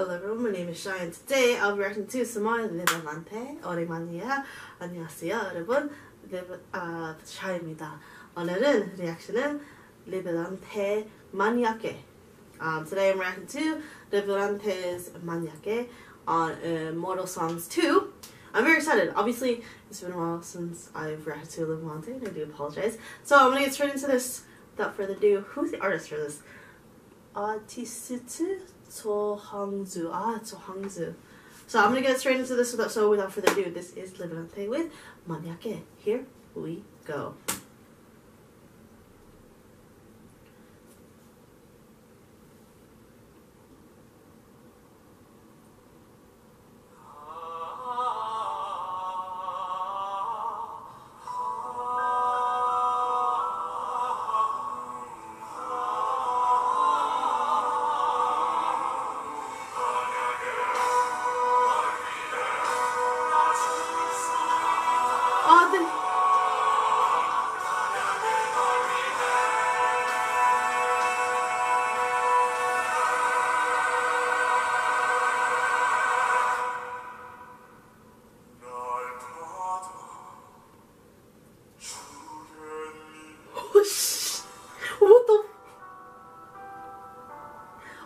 Hello everyone, my name is Shy and today I'll be reacting to Samara Levante 오랜만이야 안녕하세요 여러분 레브, 아, 샤입니다 오늘은 리액션은 Levante Maniake." um, Today I'm reacting to Levante's Maniake" on uh, Mortal Songs 2 I'm very excited. Obviously, it's been a while since I've reacted to Levante and I do apologize. So I'm gonna get straight into this without further ado. Who's the artist for this? Artisitsu? Hangzu. Ah, Hangzu. So I'm gonna get straight into this without so without further ado, this is Living on Levante with Maniaque. Here we go.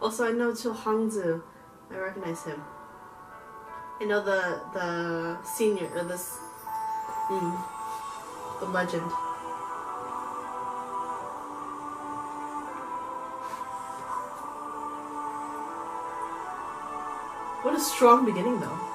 Also, I know Cho Hangzu. I recognize him. I know the the senior or this mm, the legend. What a strong beginning, though.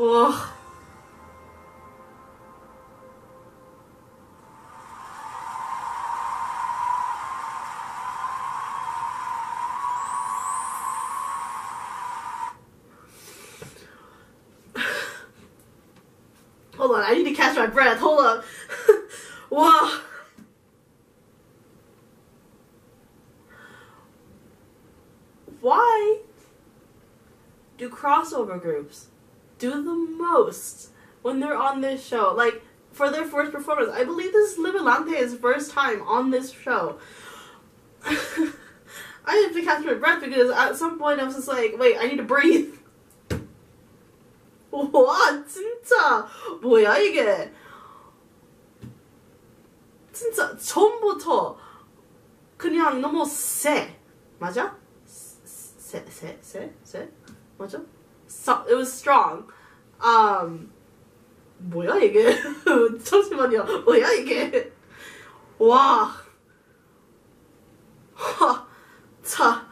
와. Hold on, I need to catch my breath. Hold up. wow. Why do crossover groups do the most when they're on this show? Like, for their first performance. I believe this is Libelante's first time on this show. I have to catch my breath because at some point I was just like, wait, I need to breathe. 와 진짜 뭐야 이게 진짜 처음부터 그냥 너무 세 맞아? 세세세세 맞아? So, it was strong. Um 뭐야 이게 잠시만요 뭐야 이게 와 하, 자,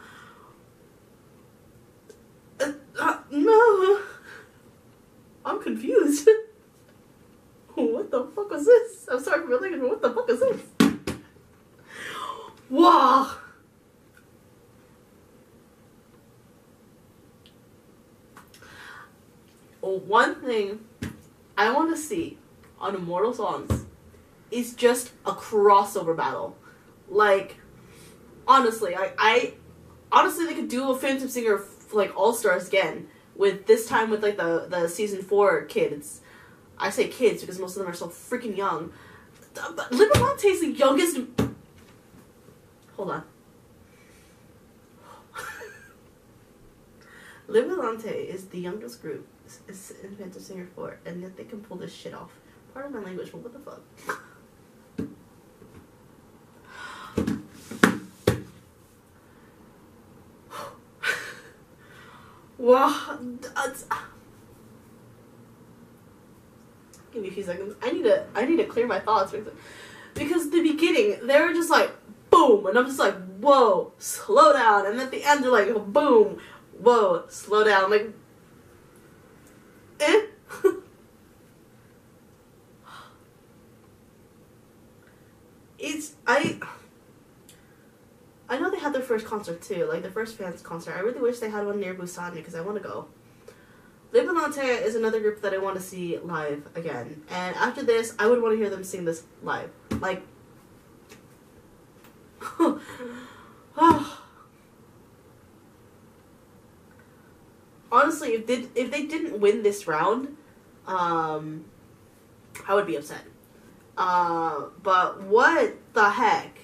uh, uh, no. I'm confused. what the fuck was this? I'm sorry for my language, but what the fuck is this? Wow. One thing I want to see on Immortal Songs is just a crossover battle. Like, honestly, I, I honestly they could do a Phantom Singer like All Stars again with this time with like the the season four kids. I say kids because most of them are so freaking young. But is the youngest. Hold on. Libermonte is the youngest group in Phantom Singer 4, and yet they can pull this shit off. Pardon my language, but what the fuck? Wow. Give me a few seconds. I need to I need to clear my thoughts because the beginning they were just like boom and I'm just like whoa slow down and at the end they're like boom whoa slow down like eh it's I I know they had their first concert too, like their first fans concert. I really wish they had one near Busan because I want to go. Libanante is another group that I want to see live again. And after this, I would want to hear them sing this live. Like, honestly, if they if they didn't win this round, um, I would be upset. Uh, but what the heck?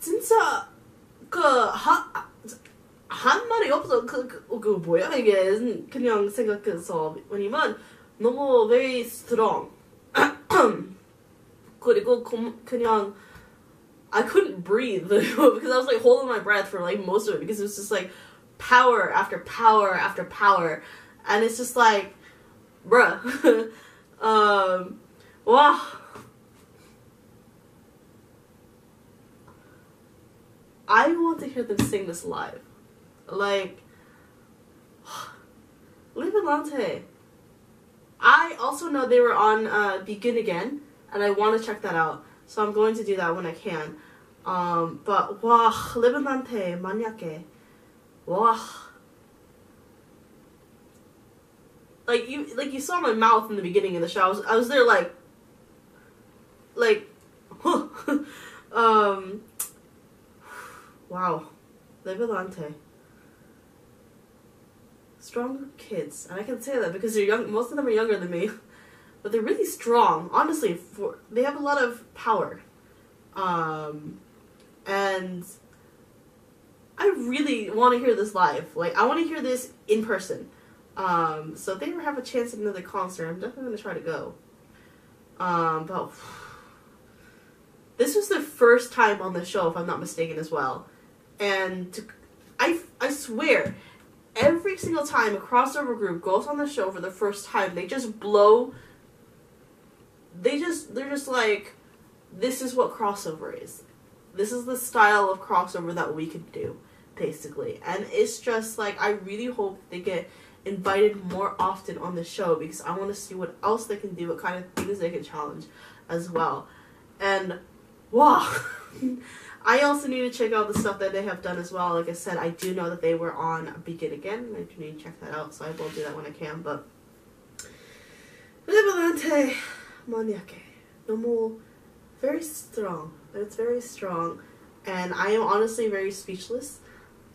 진짜 그한 한 말이 없어 그, 그, 그 뭐야 이게 그냥 생각해서 왜냐면 너무 very strong 그리고 그냥 I couldn't breathe because I was like holding my breath for like most of it because it was just like power after power after power and it's just like bruh um wow I want to hear them sing this live. Like, Libelante. I also know they were on uh, Begin Again, and I want to check that out. So I'm going to do that when I can. Um, but wow, Libelante, maniake. Wow. Like you, like you saw my mouth in the beginning of the show. I was, I was there like, like, um, Wow. Libelante. Strong kids. And I can say that because they're young most of them are younger than me. But they're really strong. Honestly, for they have a lot of power. Um and I really want to hear this live. Like I want to hear this in person. Um, so if they ever have a chance at another concert, I'm definitely gonna try to go. Um, but this was the first time on the show, if I'm not mistaken, as well and to, I I swear, every single time a crossover group goes on the show for the first time, they just blow. They just they're just like, this is what crossover is. This is the style of crossover that we can do, basically. And it's just like I really hope they get invited more often on the show because I want to see what else they can do, what kind of things they can challenge as well. And wow. I also need to check out the stuff that they have done as well. Like I said, I do know that they were on Begin Again. I do need to check that out, so I will do that when I can. But Ribolante Maniake. No very strong. But It's very strong. And I am honestly very speechless.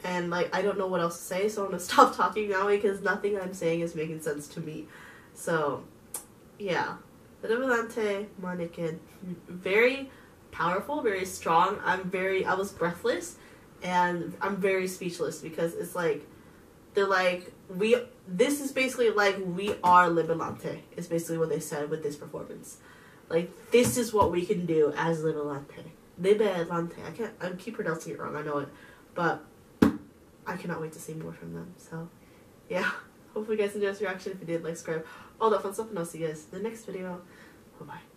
And like I don't know what else to say, so I'm gonna stop talking now because nothing I'm saying is making sense to me. So yeah. Ribolante Manikin. Very powerful, very strong. I'm very I was breathless and I'm very speechless because it's like they're like we this is basically like we are Libelante is basically what they said with this performance. Like this is what we can do as Libelante. Libelante. I can't I keep pronouncing it wrong, I know it. But I cannot wait to see more from them. So yeah. Hopefully you guys enjoyed this reaction. If you did, like, subscribe, all that fun stuff, and I'll see you guys in the next video. Bye bye.